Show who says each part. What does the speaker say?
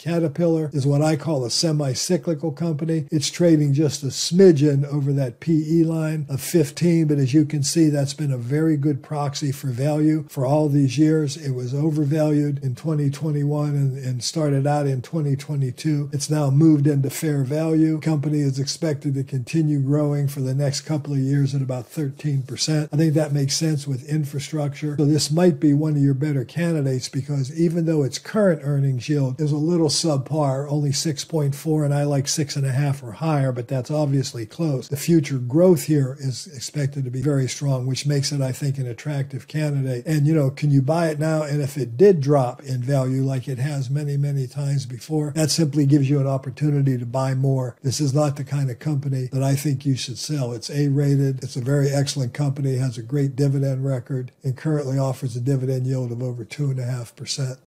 Speaker 1: Caterpillar is what I call a semi cyclical company. It's trading just a smidgen over that PE line of 15, but as you can see, that's been a very good proxy for value for all these years. It was overvalued in 2021 and, and started out in 2022. It's now moved into fair value. Company is expected to continue growing for the next couple of years at about 13%. I think that makes sense with infrastructure. So this might be one of your better candidates because even though its current earnings yield is a little subpar, only 6.4, and I like six and a half or higher, but that's obviously close. The future growth here is expected to be very strong, which makes it, I think, an attractive candidate. And, you know, can you buy it now? And if it did drop in value like it has many, many times before, that simply gives you an opportunity to buy more. This is not the kind of company that I think you should sell. It's A rated. It's a very excellent company, has a great dividend record, and currently offers a dividend yield of over 2.5%.